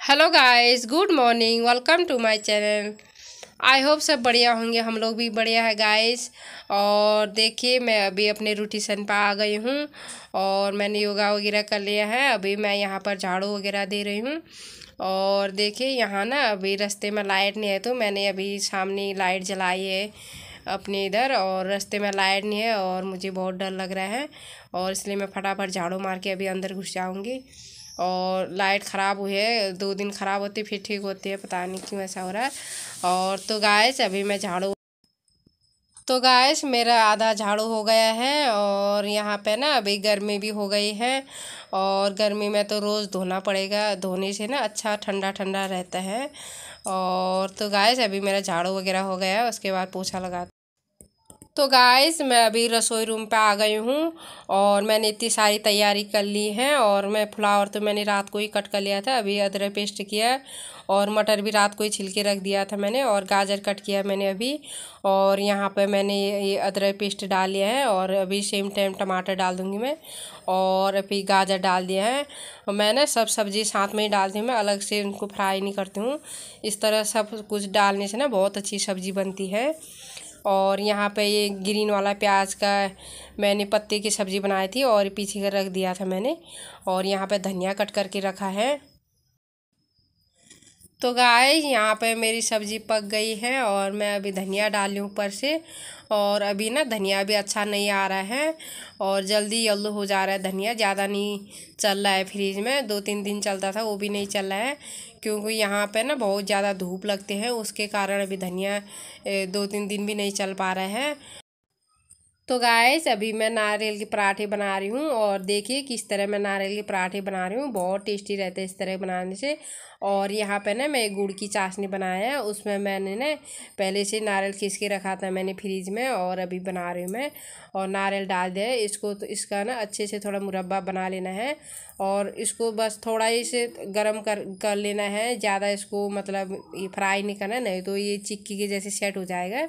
Hello guys good morning welcome to my channel I hope सब बढ़िया होंगे, हम लोग भी बढ़िया है गाइस और देखिए, मैं अभी अपने रूटीशन पर आ गई हूँ और मैंने योगा वगैरह कर लिया है. अभी मैं यहाँ पर झाड़ू वगैरह दे रही हूँ. और देखिए, यहाँ ना अभी रास्ते में लाइट नहीं है तो मैंने अभी सामने लाइट जलाई है अपने इधर और रास्ते में लाइट नहीं है और मुझे बहुत डर लग रहा है और इसलिए मैं फटाफट झाड़ू मार के अभी अंदर घुस जाऊँगी. और लाइट ख़राब हुई है, दो दिन ख़राब होती, फिर ठीक होती है, पता नहीं क्यों ऐसा हो रहा है। और तो गाय अभी मैं झाड़ू तो गायस मेरा आधा झाड़ू हो गया है और यहाँ पे ना अभी गर्मी भी हो गई है और गर्मी में तो रोज़ धोना पड़ेगा, धोने से ना अच्छा ठंडा ठंडा रहता है। और तो गायस अभी मेरा झाड़ू वगैरह हो गया है, उसके बाद पोछा लगा तो गाइस मैं अभी रसोई रूम पे आ गई हूँ और मैंने इतनी सारी तैयारी कर ली है और मैं फ्लावर तो मैंने रात को ही कट कर लिया था, अभी अदरक पेस्ट किया और मटर भी रात को ही छिलके रख दिया था मैंने और गाजर कट किया मैंने अभी और यहाँ पे मैंने ये अदरक पेस्ट डाल लिया है और अभी सेम टाइम टमाटर डाल दूँगी मैं और अभी गाजर डाल दिया है। और मैं सब सब्ज़ी साथ में ही डालती हूँ, मैं अलग से उनको फ्राई नहीं करती हूँ। इस तरह सब कुछ डालने से ना बहुत अच्छी सब्ज़ी बनती है। और यहाँ पे ये ग्रीन वाला प्याज का मैंने पत्ते की सब्ज़ी बनाई थी और पीछे का रख दिया था मैंने और यहाँ पे धनिया कट करके रखा है। तो गाय यहाँ पे मेरी सब्ज़ी पक गई है और मैं अभी धनिया डाल लूँ ऊपर से। और अभी ना धनिया भी अच्छा नहीं आ रहा है और जल्दी येलो हो जा रहा है धनिया। ज़्यादा नहीं चल रहा है फ्रिज में, दो तीन दिन चलता था, वो भी नहीं चल रहा है। क्योंकि यहाँ पे ना बहुत ज़्यादा धूप लगते हैं, उसके कारण अभी धनिया दो तीन दिन भी नहीं चल पा रहा है। तो गाइस अभी मैं नारियल के पराठे बना रही हूँ और देखिए किस तरह मैं नारियल के पराठे बना रही हूँ। बहुत टेस्टी रहते हैं इस तरह बनाने से। और यहाँ पे ना मैं गुड़ की चाशनी बनाया है, उसमें मैंने ना पहले से नारियल खींच के रखा था मैंने फ्रिज में और अभी बना रही हूँ मैं। और नारियल डाल दिया इसको तो इसका ना अच्छे से थोड़ा मुरब्बा बना लेना है और इसको बस थोड़ा ही से गर्म कर कर लेना है, ज़्यादा इसको मतलब फ्राई नहीं करना नहीं तो ये चिक्की के जैसे सेट हो जाएगा।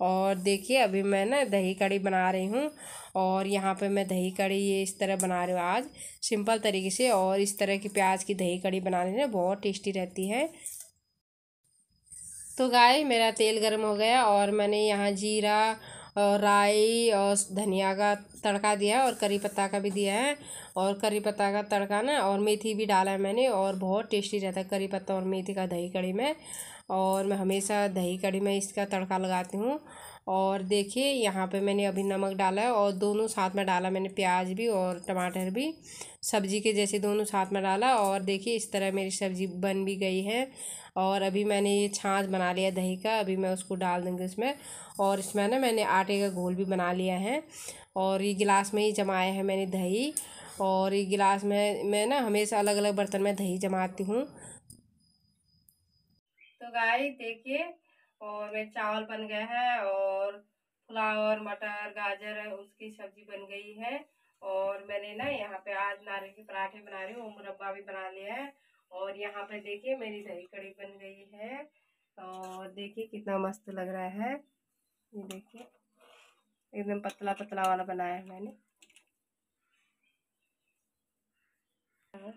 और देखिए, अभी मैं ना दही कड़ी बना रही हूँ और यहाँ पे मैं दही कड़ी ये इस तरह बना रही हूँ आज। सिंपल तरीके से और इस तरह की प्याज की दही कड़ी बनाने में बहुत टेस्टी रहती है। तो गाय मेरा तेल गर्म हो गया और मैंने यहाँ जीरा और राई और धनिया का तड़का दिया और करी पत्ता का भी दिया है। और करी पत्ता का तड़का ना और मेथी भी डाला है मैंने और बहुत टेस्टी रहता है करी पत्ता और मेथी का दही कड़ी में। और मैं हमेशा दही कड़ी में इसका तड़का लगाती हूँ। और देखिए, यहाँ पे मैंने अभी नमक डाला है और दोनों साथ में डाला मैंने प्याज भी और टमाटर भी। सब्ज़ी के जैसे दोनों साथ में डाला और देखिए, इस तरह मेरी सब्ज़ी बन भी गई है। और अभी मैंने ये छाछ बना लिया दही का, अभी मैं उसको डाल दूँगी इसमें और इसमें ना मैंने आटे का घोल भी बना लिया है और ये गिलास में ही जमाया है मैंने दही। और ये गिलास में, मैं ना हमेशा अलग अलग बर्तन में दही जमाती हूँ। तो गाय देखिए, और मेरे चावल बन गए हैं, और फ्लावर, मटर, गाजर, उसकी सब्ज़ी बन गई है। और मैंने ना यहाँ पे आज नारियल के पराठे बना रही हूँ मुरब्बा भी बना लिया है। और यहाँ पे देखिए मेरी दही कड़ी बन गई है, और देखिए कितना मस्त लग रहा है। ये देखिए, एकदम पतला पतला वाला बनाया है मैंने।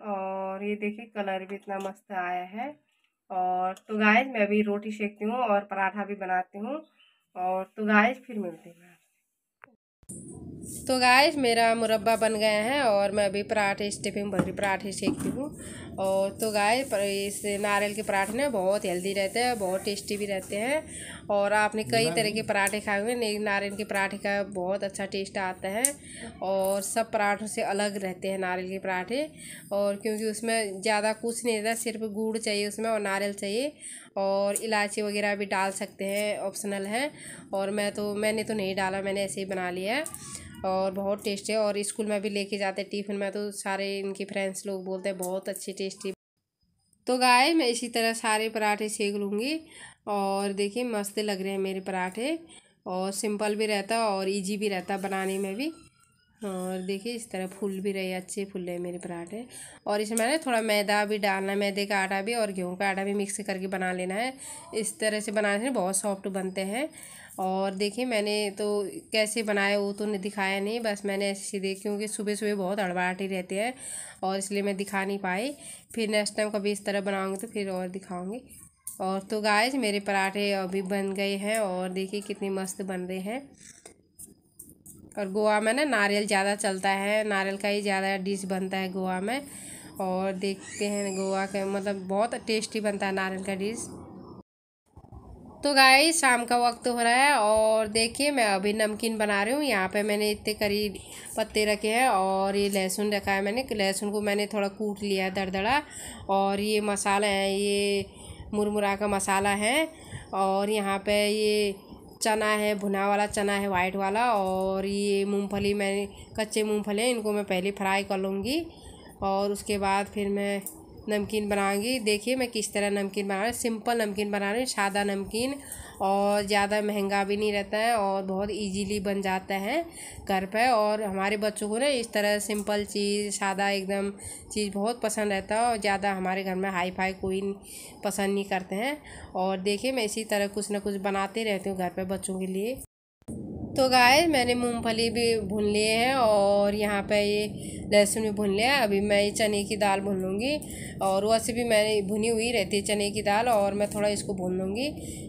और ये देखिए कलर भी इतना मस्त आया है। और तो गाय मैं अभी रोटी सेकती हूँ और पराठा भी बनाती हूँ। और तो गाय फिर मिलते हैं। तो गाय मेरा मुरब्बा बन गया है और मैं अभी पराठे स्टिफिंग भरी पराठे सेकती हूँ। और तो गाय इस नारियल के पराठे ना बहुत हेल्दी रहते हैं बहुत टेस्टी भी रहते हैं। और आपने कई तरह के पराठे खाए हुए नारियल के पराठे का बहुत अच्छा टेस्ट आता है। और सब पराठों से अलग रहते हैं नारियल के पराठे। और क्योंकि उसमें ज़्यादा कुछ नहीं रहता सिर्फ़ गुड़ चाहिए उसमें और नारियल चाहिए। और इलायची वगैरह भी डाल सकते हैं ऑप्शनल है। और मैं तो मैंने तो नहीं डाला मैंने ऐसे ही बना लिया है। और बहुत टेस्टी है। और स्कूल में भी लेके जाते हैं टिफ़िन में तो सारे इनके फ्रेंड्स लोग बोलते हैं बहुत अच्छी टेस्टी तो गाय मैं इसी तरह सारे पराठे सेक लूँगी और देखिए, मस्त लग रहे हैं मेरे पराठे और सिंपल भी रहता और इजी भी रहता बनाने में भी। और देखिए, इस तरह फूल भी रहे, अच्छे फूल रहे मेरे पराठे। और इसमें मैंने थोड़ा मैदा भी डालना है, मैदे का आटा भी और गेहूँ का आटा भी मिक्स करके बना लेना है। इस तरह से बनाने से बहुत सॉफ्ट बनते हैं। और देखिए मैंने तो कैसे बनाया वो तो नहीं दिखाया नहीं, बस मैंने ऐसे देख क्योंकि सुबह सुबह बहुत हड़बड़ाहट ही रहती है और इसलिए मैं दिखा नहीं पाई। फिर नेक्स्ट टाइम कभी इस तरह बनाऊँगी तो फिर और दिखाऊँगी। और तो गाय मेरे पराठे अभी बन गए हैं और देखिए कितने मस्त बन रहे हैं। और गोवा में ना नारियल ज़्यादा चलता है, नारियल का ही ज़्यादा डिश बनता है गोवा में। और देखते हैं गोवा का मतलब बहुत टेस्टी बनता है नारियल का डिश तो गाय शाम का वक्त हो रहा है और देखिए, मैं अभी नमकीन बना रही हूँ। यहाँ पे मैंने इतने करीब पत्ते रखे हैं और ये लहसुन रखा है मैंने। लहसुन को मैंने थोड़ा कूट लिया है दरदड़ा और ये मसाला है, ये मुरमुरा का मसाला है और यहाँ पे ये चना है, भुना वाला चना है वाइट वाला और ये मूंगफली, मैंने कच्चे मूंगफली हैं, इनको मैं पहले फ्राई कर लूँगी और उसके बाद फिर मैं नमकीन बनाऊँगी। देखिए मैं किस तरह नमकीन बना रही सिंपल नमकीन बना रही हूँ, सादा नमकीन और ज़्यादा महँगा भी नहीं रहता है और बहुत इजीली बन जाता है घर पे और हमारे बच्चों को ना इस तरह सिंपल चीज़, सादा एकदम चीज़ बहुत पसंद रहता है और ज़्यादा हमारे घर में हाई फाई कोई पसंद नहीं करते हैं। और देखिए मैं इसी तरह कुछ ना कुछ बनाते रहती हूँ घर पर बच्चों के लिए। तो गाय मैंने मूंगफली भी भून लिए हैं और यहाँ पे ये लहसुन भी भून लिया अभी मैं ये चने की दाल भून लूँगी और वैसे भी मैंने भुनी हुई रहती है चने की दाल और मैं थोड़ा इसको भून लूँगी।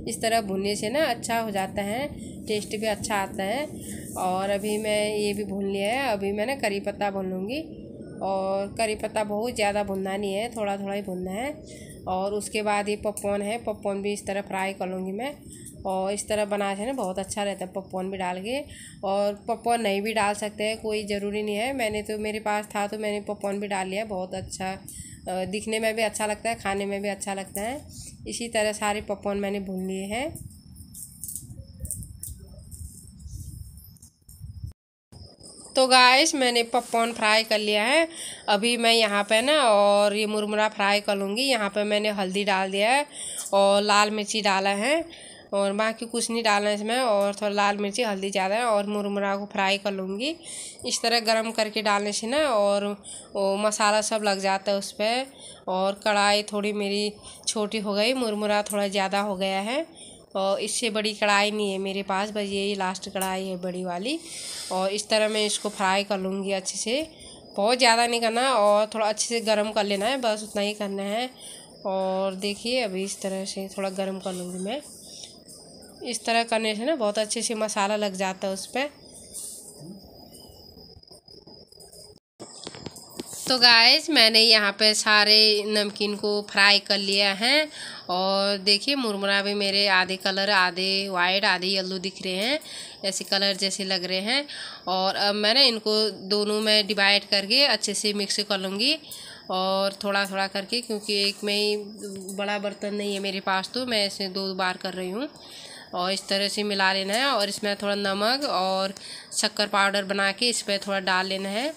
इस तरह भुनने से ना अच्छा हो जाता है टेस्ट भी अच्छा आता है। और अभी मैं ये भी भून लिया है। अभी मैं ना करी पत्ता भून लूँगी और करी पत्ता बहुत ज़्यादा भुनना नहीं है थोड़ा थोड़ा ही भुनना है। और उसके बाद ये पपकॉर्न है पपकॉर्न भी इस तरह फ्राई कर लूँगी मैं। और इस तरह बना है ना, बहुत अच्छा रहता है। पपकॉर्न भी डाल के और पपकॉर्न नहीं भी डाल सकते हैं, कोई ज़रूरी नहीं है। मैंने तो मेरे पास था तो मैंने पपकॉर्न भी डाल लिया, बहुत अच्छा। दिखने में भी अच्छा लगता है, खाने में भी अच्छा लगता है। इसी तरह सारे पपकॉर्न मैंने भून लिए हैं। तो गाइस मैंने पपकॉर्न फ्राई कर लिया है। अभी मैं यहाँ पे ना, और ये मुरमुरा फ्राई कर लूँगी। यहाँ पे मैंने हल्दी डाल दिया है और लाल मिर्ची डाला है। और बाकी कुछ नहीं डालना इसमें और थोड़ा लाल मिर्ची, हल्दी ज़्यादा है और मुरमुरा को फ्राई कर लूँगी। इस तरह गरम करके डालने से ना और वो मसाला सब लग जाता है उस पर और कढ़ाई थोड़ी मेरी छोटी हो गई, मुरमुरा थोड़ा ज़्यादा हो गया है। और इससे बड़ी कढ़ाई नहीं है मेरे पास, बस यही लास्ट कढ़ाई है बड़ी वाली। और इस तरह मैं इसको फ्राई कर लूँगी अच्छे से। बहुत ज़्यादा नहीं करना और थोड़ा अच्छे से गर्म कर लेना है, बस उतना ही करना है। और देखिए अभी इस तरह से थोड़ा गर्म कर लूँगी मैं। इस तरह करने से ना बहुत अच्छे से मसाला लग जाता है उस पर तो गाइस मैंने यहाँ पे सारे नमकीन को फ्राई कर लिया है और देखिए मुरमुरा भी मेरे आधे कलर आधे वाइट आधे येलो दिख रहे हैं, ऐसे कलर जैसे लग रहे हैं। और अब मैं ना इनको दोनों में डिवाइड करके अच्छे से मिक्स कर लूँगी और थोड़ा थोड़ा करके, क्योंकि एक में ही बड़ा बर्तन नहीं है मेरे पास तो मैं इसे दो बार कर रही हूँ। और इस तरह से मिला लेना है और इसमें थोड़ा नमक और शक्कर पाउडर बना के इस पर थोड़ा डाल लेना है।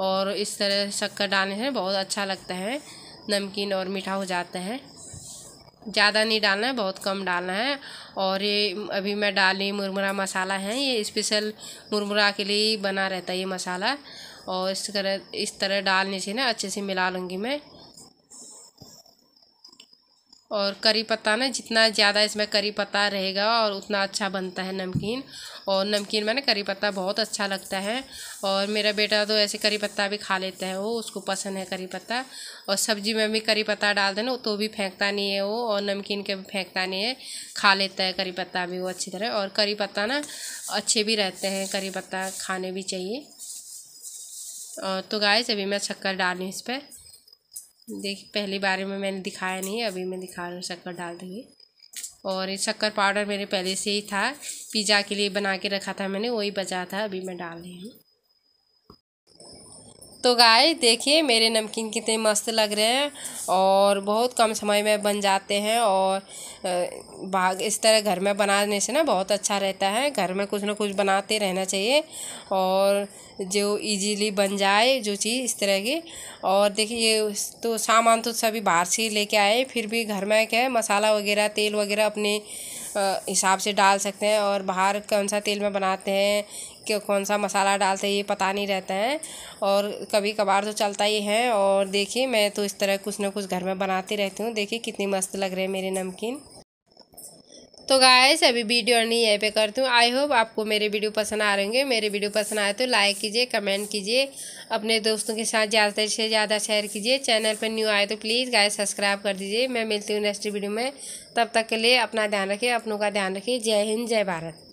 और इस तरह शक्कर डालने से बहुत अच्छा लगता है, नमकीन और मीठा हो जाता है। ज़्यादा नहीं डालना है, बहुत कम डालना है। और ये अभी मैं डाली मुरमुरा मसाला है, ये स्पेशल मुरमुरा के लिए बना रहता है ये मसाला। और इस तरह इस तरह डालने से ना अच्छे से मिला लूँगी मैं। और करी पत्ता ना, जितना ज़्यादा इसमें करी पत्ता रहेगा और उतना अच्छा बनता है नमकीन। और नमकीन में ना करी पत्ता बहुत अच्छा लगता है। और मेरा बेटा तो ऐसे करी पत्ता भी खा लेता है वो, उसको पसंद है करी पत्ता। और सब्ज़ी में भी करी पत्ता डाल देना तो भी फेंकता नहीं है वो, और नमकीन के भी फेंकता नहीं है। खा लेता है करी पत्ता भी वो अच्छी तरह। और करी पत्ता ना, अच्छे भी रहते हैं, करी पत्ता खाने भी चाहिए। और तो गाय अभी मैं शक्कर डाली इस पर देखिए पहले बारे में मैंने दिखाया नहीं, अभी मैं दिखा रही हूँ शक्कर डाल देंगे और ये शक्कर पाउडर मेरे पहले से ही था, पिज़्ज़ा के लिए बना के रखा था मैंने वही बचा था, अभी मैं डाल रही हूँ। तो गाय देखिए मेरे नमकीन कितने मस्त लग रहे हैं और बहुत कम समय में बन जाते हैं और भाग, इस तरह घर में बनाने से ना बहुत अच्छा रहता है। घर में कुछ ना कुछ बनाते रहना चाहिए और जो इजीली बन जाए, जो चीज़ इस तरह की। और देखिए तो सामान तो सभी बाहर से लेके आए, फिर भी घर में क्या है, मसाला वगैरह, तेल वगैरह अपने हिसाब से डाल सकते हैं और बाहर कौन सा तेल में बनाते हैं कि कौन सा मसाला डालते हैं, ये पता नहीं रहता है। और कभी कभार तो चलता ही है और देखिए, मैं तो इस तरह कुछ ना कुछ घर में बनाती रहती हूँ। देखिए कितनी मस्त लग रहे हैं मेरे नमकीन। तो गाइस अभी वीडियो नहीं यहीं पे करती हूँ। आई होप आपको मेरे वीडियो पसंद आ रहे होंगे। मेरे वीडियो पसंद आए तो लाइक कीजिए कमेंट कीजिए, अपने दोस्तों के साथ ज़्यादा से ज़्यादा शेयर कीजिए। चैनल पर न्यू आए तो प्लीज़ गाइस सब्सक्राइब कर दीजिए। मैं मिलती हूँ नेक्स्ट वीडियो में। तब तक के लिए अपना ध्यान रखिए, अपनों का ध्यान रखिए। जय हिंद, जय भारत।